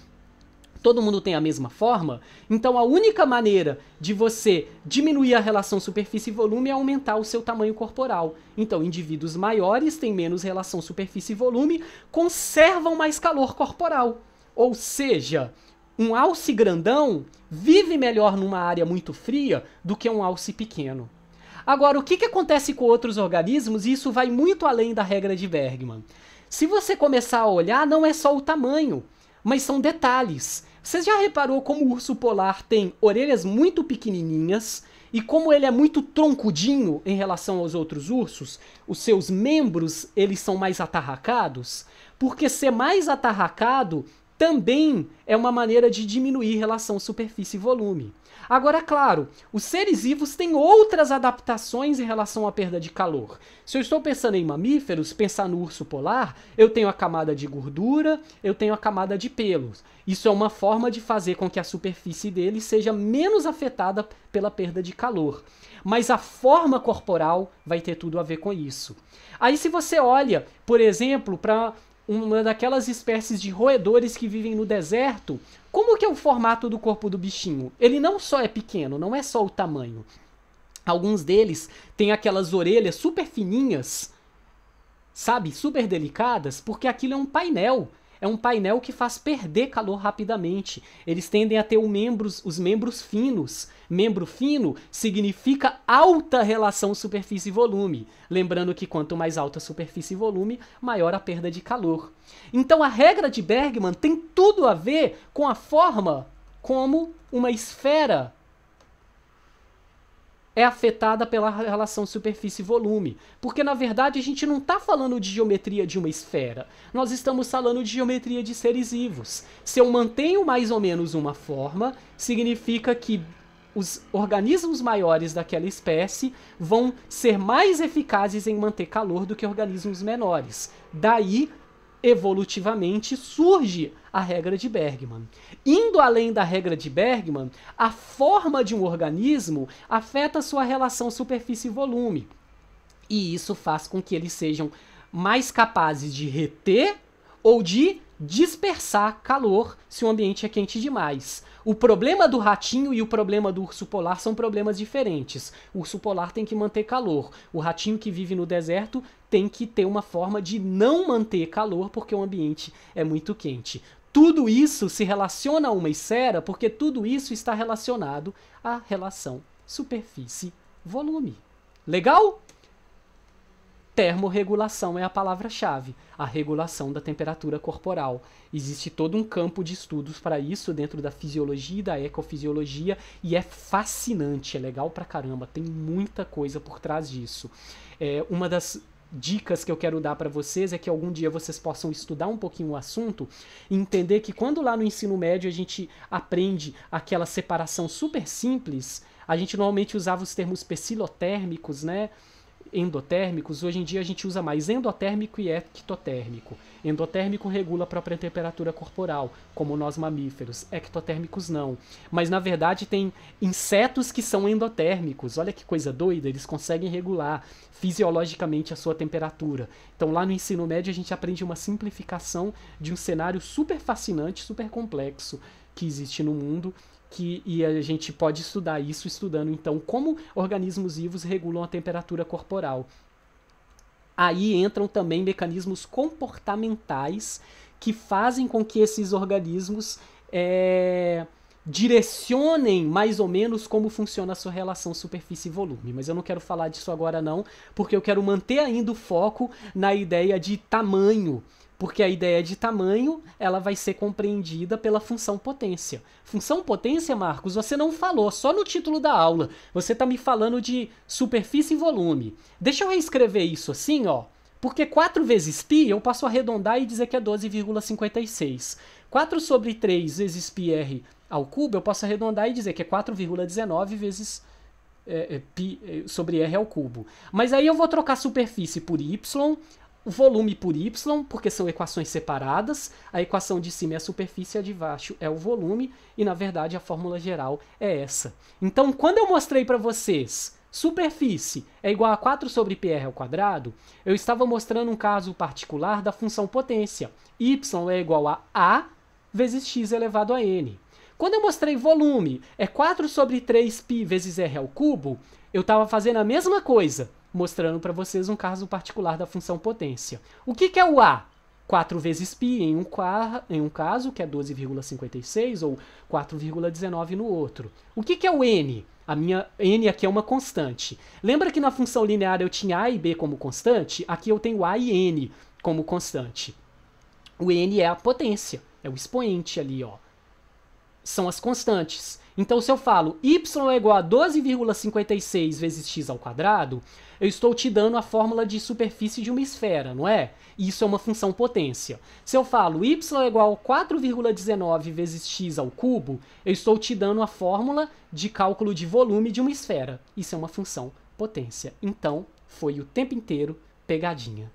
todo mundo tem a mesma forma, então a única maneira de você diminuir a relação superfície e volume é aumentar o seu tamanho corporal. Então, indivíduos maiores têm menos relação superfície e volume, conservam mais calor corporal. Ou seja, um alce grandão vive melhor numa área muito fria do que um alce pequeno. Agora, o que, que acontece com outros organismos? E isso vai muito além da regra de Bergman. Se você começar a olhar, não é só o tamanho, mas são detalhes. Você já reparou como o urso polar tem orelhas muito pequenininhas e como ele é muito troncudinho em relação aos outros ursos? Os seus membros, eles são mais atarracados? Porque ser mais atarracado também é uma maneira de diminuir relação superfície e volume. Agora, claro, os seres vivos têm outras adaptações em relação à perda de calor. Se eu estou pensando em mamíferos, pensar no urso polar, eu tenho a camada de gordura, eu tenho a camada de pelos. Isso é uma forma de fazer com que a superfície dele seja menos afetada pela perda de calor. Mas a forma corporal vai ter tudo a ver com isso. Aí, se você olha, por exemplo, para uma daquelas espécies de roedores que vivem no deserto, como que é o formato do corpo do bichinho? Ele não só é pequeno, não é só o tamanho. Alguns deles têm aquelas orelhas super fininhas, sabe, super delicadas, porque aquilo é um painel é um painel que faz perder calor rapidamente. Eles tendem a ter membros, os membros finos. Membro fino significa alta relação superfície e volume. Lembrando que quanto mais alta a superfície e volume, maior a perda de calor. Então a regra de Bergman tem tudo a ver com a forma como uma esfera é afetada pela relação superfície-volume. Porque, na verdade, a gente não está falando de geometria de uma esfera. Nós estamos falando de geometria de seres vivos. Se eu mantenho mais ou menos uma forma, significa que os organismos maiores daquela espécie vão ser mais eficazes em manter calor do que organismos menores. Daí evolutivamente surge a regra de Bergman. Indo além da regra de Bergman, a forma de um organismo afeta sua relação superfície-volume. E isso faz com que eles sejam mais capazes de reter ou de dispersar calor se o ambiente é quente demais. O problema do ratinho e o problema do urso polar são problemas diferentes. O urso polar tem que manter calor. O ratinho que vive no deserto tem que ter uma forma de não manter calor porque o ambiente é muito quente. Tudo isso se relaciona a uma esfera porque tudo isso está relacionado à relação superfície-volume. Legal? Termorregulação é a palavra-chave, a regulação da temperatura corporal. Existe todo um campo de estudos para isso dentro da fisiologia e da ecofisiologia e é fascinante, é legal pra caramba, tem muita coisa por trás disso. É, uma das dicas que eu quero dar para vocês é que algum dia vocês possam estudar um pouquinho o assunto e entender que quando lá no ensino médio a gente aprende aquela separação super simples, a gente normalmente usava os termos pecilotérmicos, né? Endotérmicos, hoje em dia a gente usa mais endotérmico e ectotérmico. Endotérmico regula a própria temperatura corporal, como nós mamíferos. Ectotérmicos não. Mas na verdade tem insetos que são endotérmicos. Olha que coisa doida, eles conseguem regular fisiologicamente a sua temperatura. Então lá no ensino médio a gente aprende uma simplificação de um cenário super fascinante, super complexo que existe no mundo que e a gente pode estudar isso estudando então como organismos vivos regulam a temperatura corporal. Aí entram também mecanismos comportamentais que fazem com que esses organismos é, direcionem mais ou menos como funciona a sua relação superfície-volume. Mas eu não quero falar disso agora não, porque eu quero manter ainda o foco na ideia de tamanho porque a ideia de tamanho ela vai ser compreendida pela função potência. Função potência, Marcos, você não falou, só no título da aula. Você está me falando de superfície e volume. Deixa eu reescrever isso assim, ó. Porque 4 vezes π eu posso arredondar e dizer que é 12,56. 4 sobre 3 vezes πr ao cubo eu posso arredondar e dizer que é 4,19 vezes é, é, π é, sobre r ao cubo. Mas aí eu vou trocar superfície por y, o volume por y, porque são equações separadas. A equação de cima é a superfície, a de baixo é o volume, e na verdade a fórmula geral é essa. Então, quando eu mostrei para vocês superfície é igual a 4 sobre πr ao quadrado, eu estava mostrando um caso particular da função potência. y é igual a a vezes x elevado a n. Quando eu mostrei volume é 4 sobre 3π vezes r ao cubo, eu estava fazendo a mesma coisa mostrando para vocês um caso particular da função potência. O que, que é o A? 4 vezes π em um, em um caso, que é 12,56, ou 4,19 no outro. O que, que é o n? A minha n aqui é uma constante. Lembra que na função linear eu tinha a e b como constante? Aqui eu tenho a e n como constante. O n é a potência, é o expoente ali, ó. São as constantes. Então, se eu falo y é igual a 12,56 vezes x ao quadrado, eu estou te dando a fórmula de superfície de uma esfera, não é? Isso é uma função potência. Se eu falo y é igual a 4,19 vezes x ao cubo, eu estou te dando a fórmula de cálculo de volume de uma esfera. Isso é uma função potência. Então, foi o tempo inteiro pegadinha.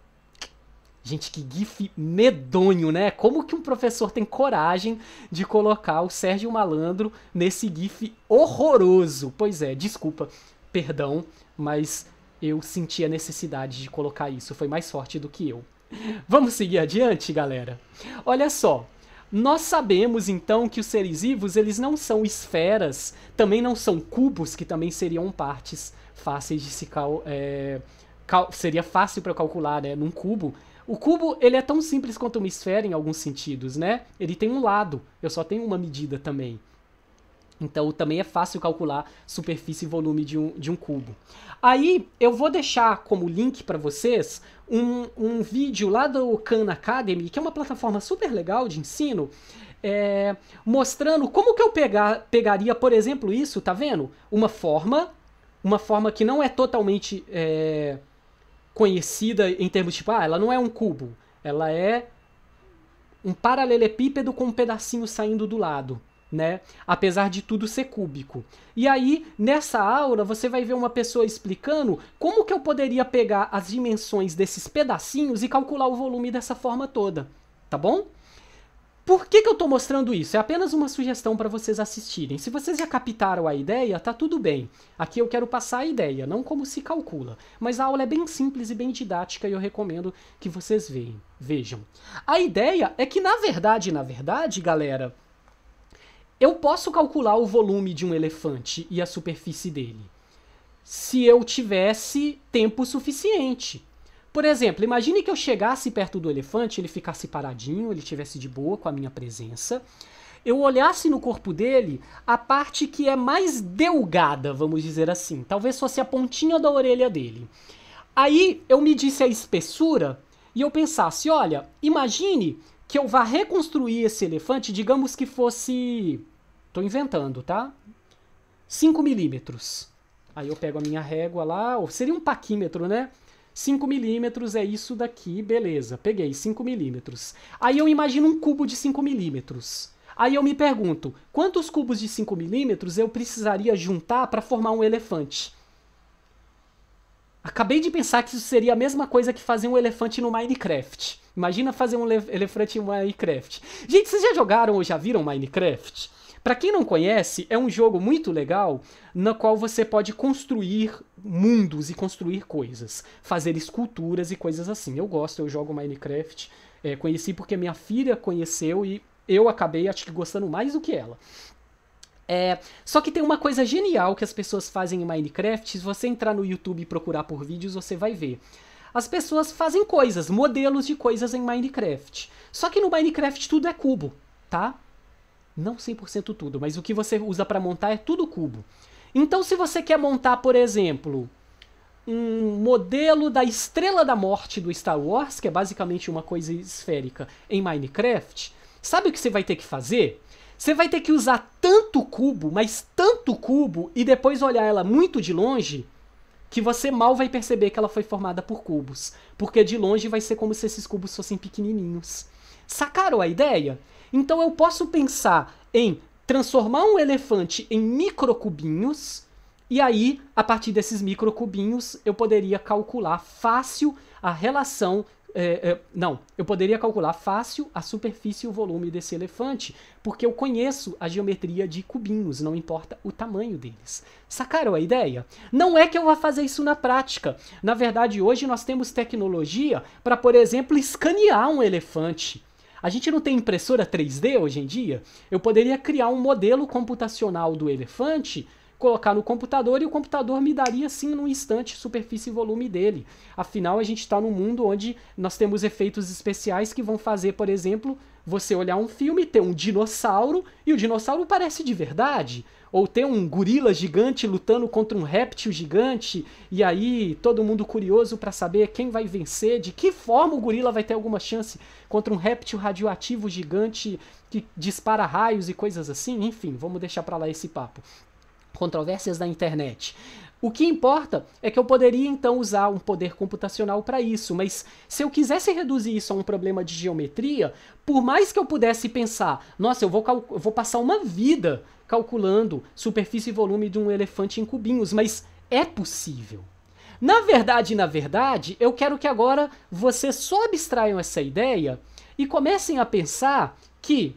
Gente, que gif medonho, né? Como que um professor tem coragem de colocar o Sérgio Malandro nesse gif horroroso? Pois é, desculpa, perdão, mas eu senti a necessidade de colocar isso, foi mais forte do que eu. Vamos seguir adiante, galera? Olha só, nós sabemos então que os seres vivos eles não são esferas, também não são cubos, que também seriam partes fáceis de se cal, é, cal seria fácil para calcular, né? Num cubo, o cubo ele é tão simples quanto uma esfera em alguns sentidos, né? Ele tem um lado, eu só tenho uma medida também. Então também é fácil calcular superfície e volume de um, de um cubo. Aí eu vou deixar como link para vocês um, um vídeo lá do Khan Academy, que é uma plataforma super legal de ensino, é, mostrando como que eu pegar, pegaria, por exemplo, isso, tá vendo? Uma forma, uma forma que não é totalmente é, conhecida em termos tipo, ah, ela não é um cubo, ela é um paralelepípedo com um pedacinho saindo do lado né? Apesar de tudo ser cúbico. E aí, nessa aula, você vai ver uma pessoa explicando como que eu poderia pegar as dimensões desses pedacinhos e calcular o volume dessa forma toda, tá bom? Por que, que eu estou mostrando isso? É apenas uma sugestão para vocês assistirem. Se vocês já captaram a ideia, tá tudo bem. Aqui eu quero passar a ideia, não como se calcula. Mas a aula é bem simples e bem didática e eu recomendo que vocês vejam. A ideia é que, na verdade, na verdade, galera, eu posso calcular o volume de um elefante e a superfície dele se eu tivesse tempo suficiente. Por exemplo, imagine que eu chegasse perto do elefante, ele ficasse paradinho, ele tivesse de boa com a minha presença. Eu olhasse no corpo dele a parte que é mais delgada, vamos dizer assim. Talvez fosse a pontinha da orelha dele. Aí eu medisse a espessura e eu pensasse: olha, imagine que eu vá reconstruir esse elefante, digamos que fosse Tô inventando, tá? 5 milímetros. Aí eu pego a minha régua lá, ou seria um paquímetro, né? 5 milímetros é isso daqui, beleza. Peguei 5 milímetros. Aí eu imagino um cubo de 5 milímetros. Aí eu me pergunto, quantos cubos de 5 milímetros eu precisaria juntar para formar um elefante? Acabei de pensar que isso seria a mesma coisa que fazer um elefante no Minecraft. Imagina fazer um elefante no Minecraft. Gente, vocês já jogaram ou já viram Minecraft? Para quem não conhece, é um jogo muito legal na qual você pode construir mundos e construir coisas, fazer esculturas e coisas assim. Eu gosto, eu jogo Minecraft, é, conheci porque minha filha conheceu e eu acabei, acho que gostando mais do que ela. É, só que tem uma coisa genial que as pessoas fazem em Minecraft. Se você entrar no YouTube e procurar por vídeos, você vai ver. As pessoas fazem coisas, modelos de coisas em Minecraft. Só que no Minecraft tudo é cubo, tá? Não 100% tudo, mas o que você usa para montar é tudo cubo. Então, se você quer montar, por exemplo, um modelo da Estrela da Morte do Star Wars, que é basicamente uma coisa esférica, em Minecraft, sabe o que você vai ter que fazer? Você vai ter que usar tanto cubo, mas tanto cubo, e depois olhar ela muito de longe, que você mal vai perceber que ela foi formada por cubos. Porque de longe vai ser como se esses cubos fossem pequenininhos. Sacaram a ideia? Então eu posso pensar em transformar um elefante em microcubinhos e aí, a partir desses microcubinhos, eu poderia calcular fácil a relação é, é, não, eu poderia calcular fácil a superfície e o volume desse elefante, porque eu conheço a geometria de cubinhos, não importa o tamanho deles. Sacaram a ideia? Não é que eu vá fazer isso na prática. Na verdade, hoje nós temos tecnologia para, por exemplo, escanear um elefante. A gente não tem impressora 3D hoje em dia? Eu poderia criar um modelo computacional do elefante, colocar no computador e o computador me daria sim num instante superfície e volume dele. Afinal, a gente está num mundo onde nós temos efeitos especiais que vão fazer, por exemplo, você olhar um filme, ter um dinossauro e o dinossauro parece de verdade ou ter um gorila gigante lutando contra um réptil gigante, e aí todo mundo curioso para saber quem vai vencer, de que forma o gorila vai ter alguma chance contra um réptil radioativo gigante que dispara raios e coisas assim, enfim, vamos deixar para lá esse papo. Controvérsias da internet. O que importa é que eu poderia então usar um poder computacional para isso, mas se eu quisesse reduzir isso a um problema de geometria, por mais que eu pudesse pensar, nossa, eu vou, vou passar uma vida calculando superfície e volume de um elefante em cubinhos, mas é possível. Na verdade, na verdade, eu quero que agora vocês só abstraiam essa ideia e comecem a pensar que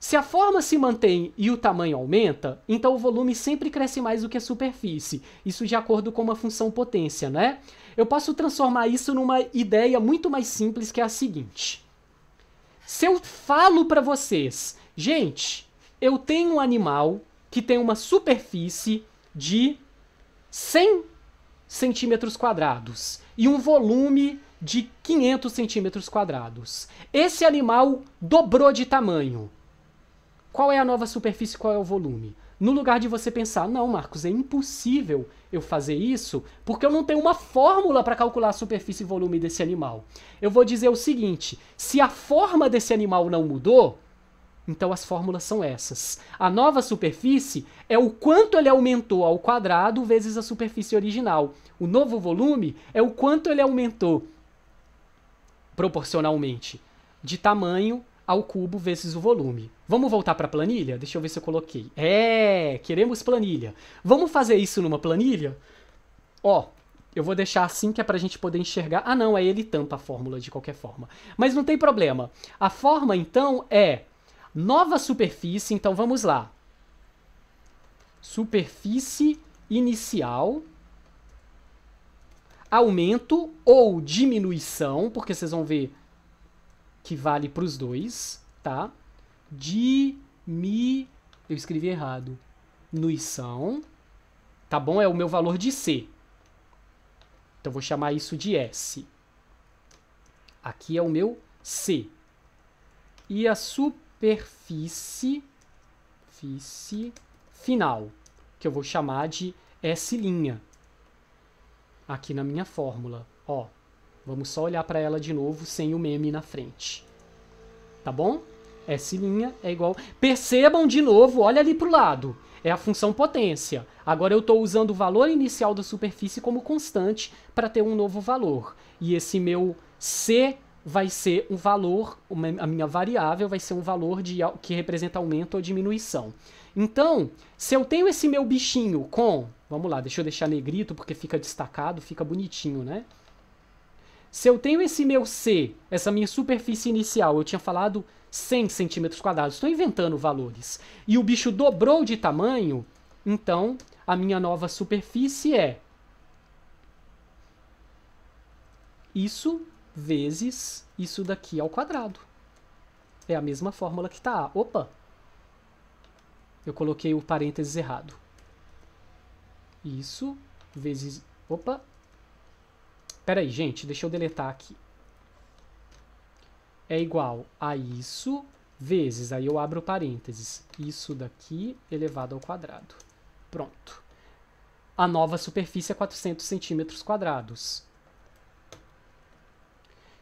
se a forma se mantém e o tamanho aumenta, então o volume sempre cresce mais do que a superfície. Isso de acordo com uma função potência, né? Eu posso transformar isso numa ideia muito mais simples que é a seguinte. Se eu falo para vocês, gente, eu tenho um animal que tem uma superfície de 100 centímetros quadrados e um volume de 500 centímetros quadrados. Esse animal dobrou de tamanho. Qual é a nova superfície, qual é o volume? No lugar de você pensar, não, Marcos, é impossível eu fazer isso, porque eu não tenho uma fórmula para calcular a superfície e volume desse animal. Eu vou dizer o seguinte: se a forma desse animal não mudou, Então as fórmulas são essas. A nova superfície é o quanto ele aumentou ao quadrado vezes a superfície original. O novo volume é o quanto ele aumentou proporcionalmente de tamanho ao cubo vezes o volume. Vamos voltar para a planilha? Deixa eu ver se eu coloquei. É, queremos planilha. Vamos fazer isso numa planilha? Ó, eu vou deixar assim que é para a gente poder enxergar. Ah, não, aí ele tampa a fórmula de qualquer forma. Mas não tem problema. A forma, então, é nova superfície. Então, vamos lá. Superfície inicial. Aumento ou diminuição, porque vocês vão ver que vale para os dois, tá? Dimi... Eu escrevi errado. Nuição. Tá bom? É o meu valor de C. Então, vou chamar isso de S. Aqui é o meu C. E a superfície, superfície final, que eu vou chamar de S'. Aqui na minha fórmula. Ó, vamos só olhar para ela de novo sem o meme na frente. Tá bom? S' é igual... Percebam de novo, olha ali para o lado é a função potência. Agora eu estou usando o valor inicial da superfície como constante para ter um novo valor. E esse meu C vai ser um valor, a minha variável vai ser um valor de, que representa aumento ou diminuição. Então, se eu tenho esse meu bichinho com, vamos lá, deixa eu deixar negrito porque fica destacado, fica bonitinho, né? Se eu tenho esse meu C, essa minha superfície inicial, eu tinha falado 100 centímetros quadrados. Estou inventando valores. E o bicho dobrou de tamanho, então a minha nova superfície é isso vezes isso daqui ao quadrado. É a mesma fórmula que está. Opa! Eu coloquei o parênteses errado. Isso vezes... Opa! Pera aí, gente, deixa eu deletar aqui é igual a isso vezes, aí eu abro parênteses, isso daqui elevado ao quadrado. Pronto. A nova superfície é 400 centímetros quadrados.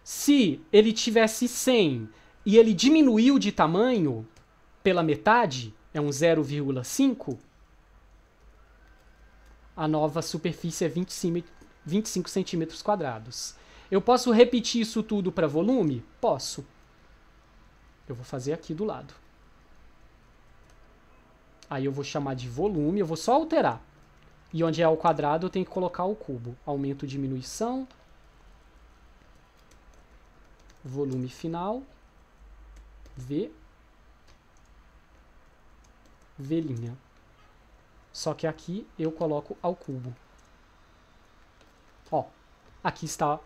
Se ele tivesse 100 e ele diminuiu de tamanho pela metade, é um 0,5, a nova superfície é 25, 25 centímetros quadrados. Eu posso repetir isso tudo para volume? Posso. Eu vou fazer aqui do lado. Aí eu vou chamar de volume, eu vou só alterar. E onde é ao quadrado eu tenho que colocar o cubo. Aumento, diminuição. Volume final. V. V'. Só que aqui eu coloco ao cubo. Ó, aqui está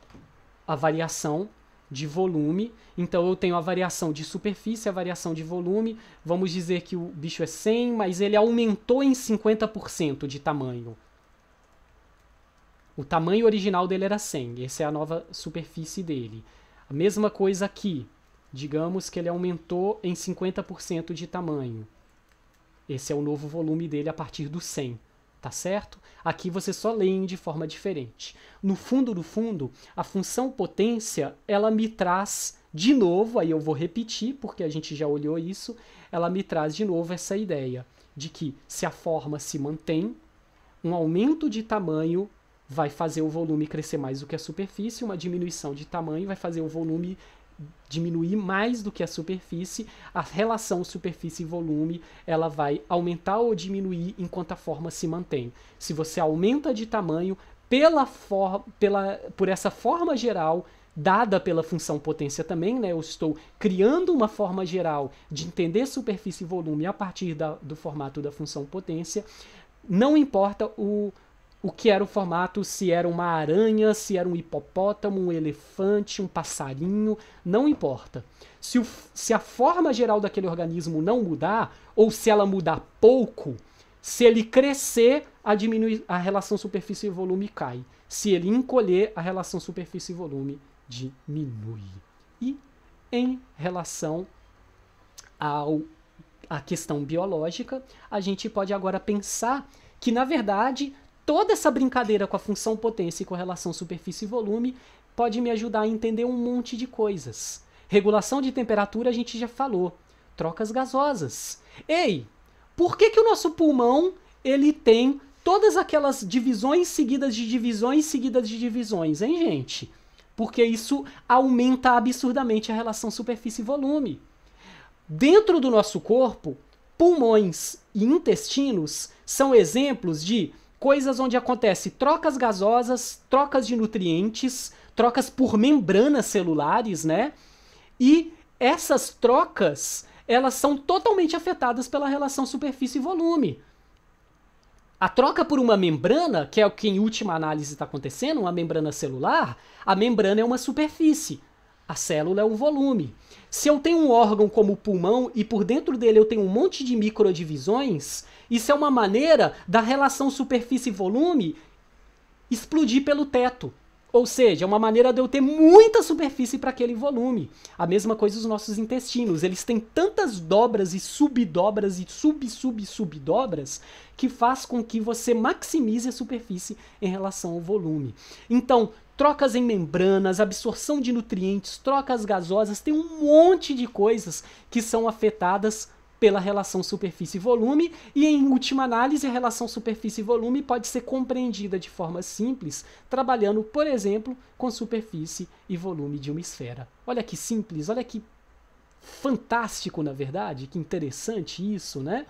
a variação de volume. Então eu tenho a variação de superfície, a variação de volume. Vamos dizer que o bicho é 100, mas ele aumentou em 50% de tamanho. O tamanho original dele era 100, essa é a nova superfície dele. A mesma coisa aqui. Digamos que ele aumentou em 50% de tamanho. Esse é o novo volume dele a partir do 100 tá certo? Aqui você só leem de forma diferente. No fundo do fundo, a função potência, ela me traz de novo, aí eu vou repetir, porque a gente já olhou isso, ela me traz de novo essa ideia de que se a forma se mantém, um aumento de tamanho vai fazer o volume crescer mais do que a superfície, uma diminuição de tamanho vai fazer o volume diminuir mais do que a superfície, a relação superfície e volume ela vai aumentar ou diminuir enquanto a forma se mantém. Se você aumenta de tamanho pela for pela, por essa forma geral dada pela função potência também, né? Eu estou criando uma forma geral de entender superfície e volume a partir da, do formato da função potência. Não importa o, o que era o formato, se era uma aranha, se era um hipopótamo, um elefante, um passarinho, não importa. Se, o, se a forma geral daquele organismo não mudar, ou se ela mudar pouco, se ele crescer, a, diminui, a relação superfície e volume cai. Se ele encolher, a relação superfície e volume diminui. E em relação ao a questão biológica, a gente pode agora pensar que, na verdade, toda essa brincadeira com a função potência e com relação superfície e volume pode me ajudar a entender um monte de coisas. Regulação de temperatura a gente já falou. trocas gasosas. Ei, por que, que o nosso pulmão ele tem todas aquelas divisões seguidas de divisões seguidas de divisões, hein, gente? Porque isso aumenta absurdamente a relação superfície-volume. Dentro do nosso corpo, pulmões e intestinos são exemplos de coisas onde acontece trocas gasosas, trocas de nutrientes, trocas por membranas celulares, né? E essas trocas, elas são totalmente afetadas pela relação superfície volume. A troca por uma membrana, que é o que em última análise está acontecendo, uma membrana celular, a membrana é uma superfície, a célula é um volume. Se eu tenho um órgão como o pulmão e por dentro dele eu tenho um monte de microdivisões, isso é uma maneira da relação superfície-volume explodir pelo teto. Ou seja, é uma maneira de eu ter muita superfície para aquele volume. A mesma coisa os nossos intestinos. Eles têm tantas dobras e subdobras e sub-sub-subdobras que faz com que você maximize a superfície em relação ao volume. Então, trocas em membranas, absorção de nutrientes, trocas gasosas, tem um monte de coisas que são afetadas pela relação superfície-volume, e em última análise, a relação superfície-volume pode ser compreendida de forma simples, trabalhando, por exemplo, com superfície e volume de uma esfera. Olha que simples, olha que fantástico, na verdade, que interessante isso, né?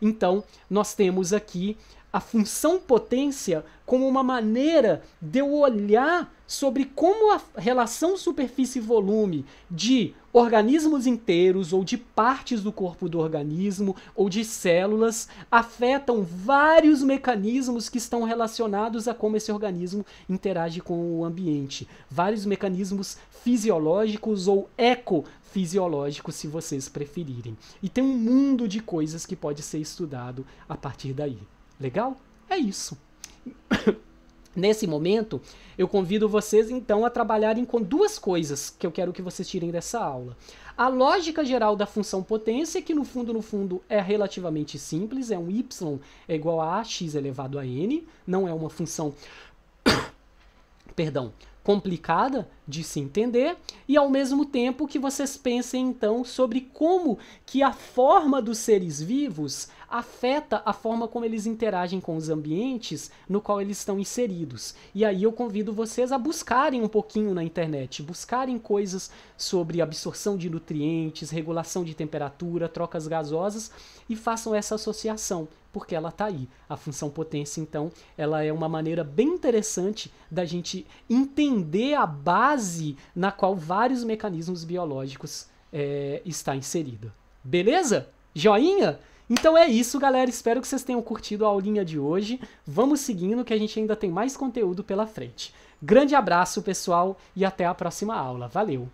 Então, nós temos aqui a função potência como uma maneira de eu olhar sobre como a relação superfície-volume de organismos inteiros ou de partes do corpo do organismo ou de células afetam vários mecanismos que estão relacionados a como esse organismo interage com o ambiente. Vários mecanismos fisiológicos ou ecofisiológicos, se vocês preferirem. E tem um mundo de coisas que pode ser estudado a partir daí. Legal? É isso. Nesse momento, eu convido vocês então a trabalharem com duas coisas que eu quero que vocês tirem dessa aula. A lógica geral da função potência, que no fundo, no fundo, é relativamente simples, é um y é igual a x elevado a n, não é uma função, perdão, complicada de se entender e ao mesmo tempo que vocês pensem então sobre como que a forma dos seres vivos afeta a forma como eles interagem com os ambientes no qual eles estão inseridos. E aí eu convido vocês a buscarem um pouquinho na internet, buscarem coisas sobre absorção de nutrientes, regulação de temperatura, trocas gasosas e façam essa associação, porque ela está aí. A função potência, então, ela é uma maneira bem interessante da gente entender a base na qual vários mecanismos biológicos é, está inserida. Beleza? Joinha? Então é isso, galera. Espero que vocês tenham curtido a aulinha de hoje. Vamos seguindo que a gente ainda tem mais conteúdo pela frente. Grande abraço, pessoal, e até a próxima aula. Valeu!